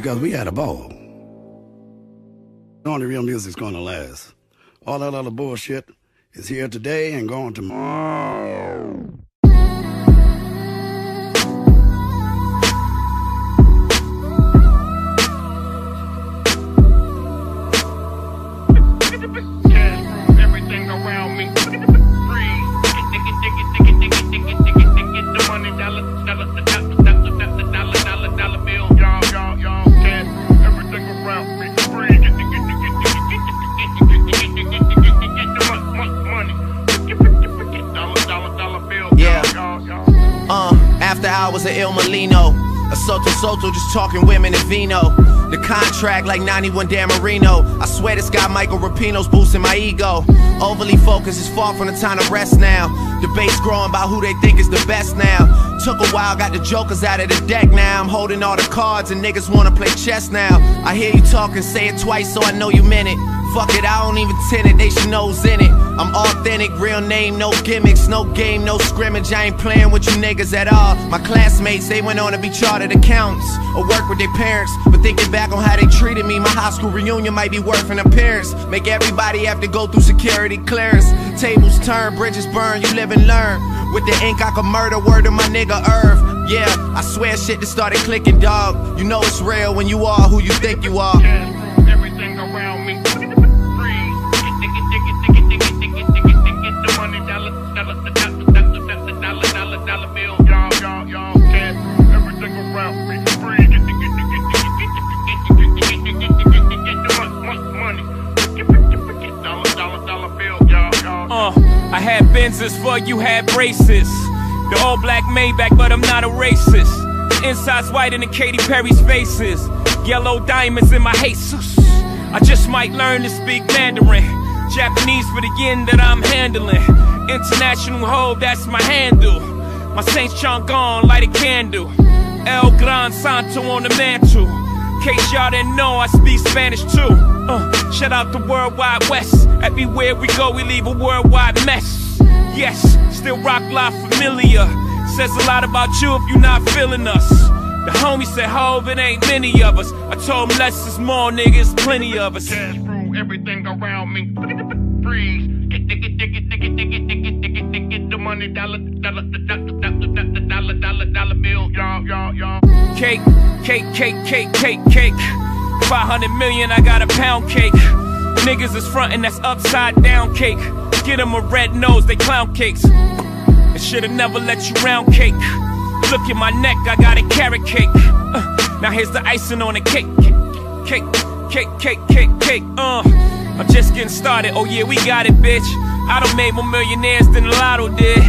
because we had a ball. Only real music's gonna last. All that other bullshit is here today and gone tomorrow. After hours at Il Mulino. A Sotto Sotto just talking women and vino. The contract like 91 Dan Marino. I swear this guy Michael Rapino's boosting my ego. Overly focused is far from the time to rest now. Debates growing about who they think is the best now. Took a while, got the jokers out of the deck now. I'm holding all the cards and niggas wanna play chess now. I hear you talking, say it twice so I know you meant it. Fuck it, I don't even tend it, they should know's in it. I'm authentic, real name, no gimmicks, no game, no scrimmage. I ain't playing with you niggas at all. My classmates, they went on to be chartered accountants or work with their parents. But thinking back on how they treated me, my high school reunion might be worth an appearance. Make everybody have to go through security clearance. Tables turn, bridges burn, you live and learn. With the ink, I could murder word of my nigga Irv. Yeah, I swear shit just started clicking, dog. You know it's real when you are who you think you are. cash, everything around me. For you had braces. The all black Maybach, but I'm not a racist. The inside's whiter than Katy Perry's faces. Yellow diamonds in my Jesus. I just might learn to speak Mandarin. Japanese for the yen that I'm handling. International hoe, that's my handle. My Saint Chang'an, light a candle. El Gran Santo on the mantle. Case y'all didn't know, I speak Spanish too. Uh, shout out the Worldwide West. Everywhere we go, we leave a worldwide mess. Yes, still rock live familiar. Says a lot about you if you're not feeling us. The homie said, Hove, it ain't many of us. I told him less is more, niggas, plenty of us. cash through everything around me. Freeze. Get the get the get the get get get get get the money dollar dollar dollar dollar dollar dollar dollar dollar bill. Y'all y'all y'all. Cake, cake, cake, cake, cake, cake. 500 million, I got a pound cake. Niggas is frontin', that's upside down cake. Get 'em a red nose, they clown cakes. It should've never let you round cake. Look at my neck, I got a carrot cake. Uh, now here's the icing on the cake. Cake, cake, cake, cake, cake, uh. I'm just getting started, oh yeah, we got it, bitch. I done made more millionaires than the lotto did.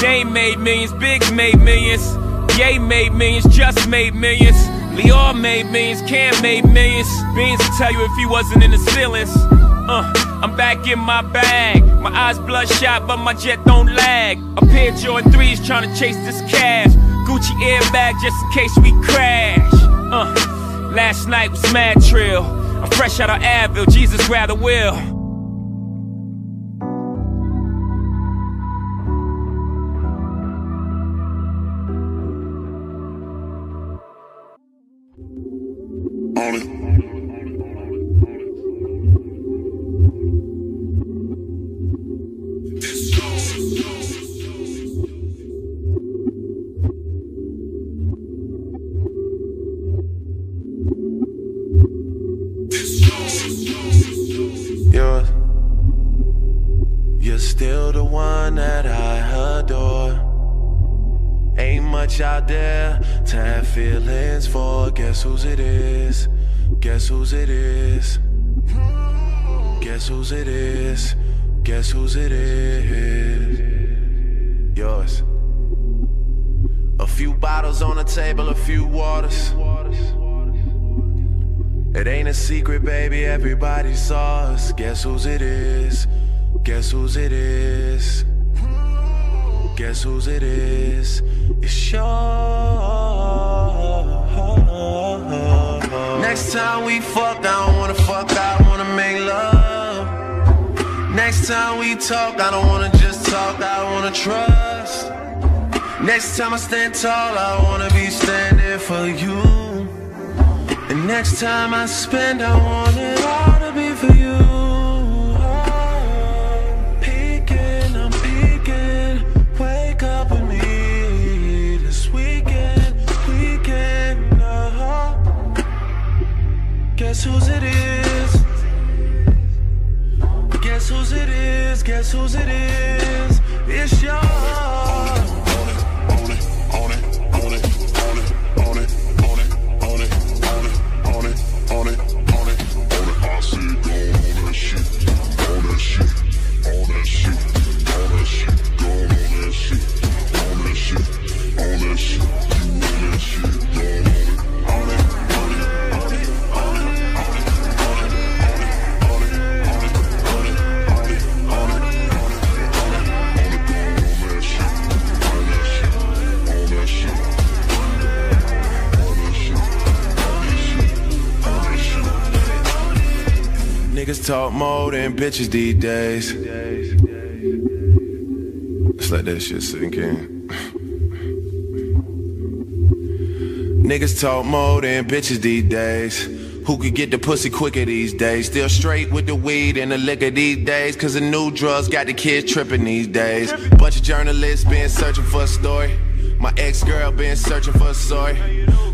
They made millions, Biggs made millions. Ye made millions, just made millions. Lyor made millions, Cam made millions. Beans will tell you if he wasn't in his feelings. Uh, I'm back in my bag. My eyes bloodshot, but my jet don't lag. A pair of Jordan 3s trying to chase this cash. Gucci airbag just in case we crash. Uh, last night was mad trill. I'm fresh out of Advil, Jesus rather will. Yours. You're still the one that I adore. Ain't much out there to have feelings for. Guess whose it is? Guess whose it is? Guess whose it is? Guess whose it is? Yours. A few bottles on the table, a few waters. It ain't a secret, baby, everybody saw us. Guess whose it is? Guess whose it is? Guess whose it is? It's yours. Next time we fuck, I don't wanna fuck, I wanna make love. Next time we talk, I don't wanna just talk, I wanna trust. Next time I stand tall, I wanna be standing for you. Next time I spend, I want it all to be for you. Peeking, I'm peeking. Wake up with me this weekend, weekend. Oh. Guess whose it is? Guess whose it is? Guess whose it is? It's yours. Talk more than bitches these days. Let's let that shit sink in. Niggas talk more than bitches these days. Who could get the pussy quicker these days? Still straight with the weed and the liquor these days. Cause the new drugs got the kids tripping these days. Bunch of journalists been searching for a story. My ex girl been searching for a story.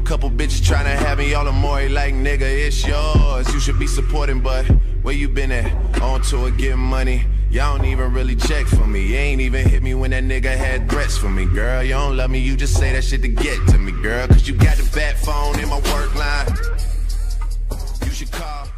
Couple bitches trying to have me all the more. Like, nigga, it's yours. You should be supporting, but where you been at? On tour getting money. Y'all don't even really check for me. You ain't even hit me when that nigga had threats for me, girl. You don't love me, you just say that shit to get to me, girl. Cause you got the bat phone in my work line. You should call.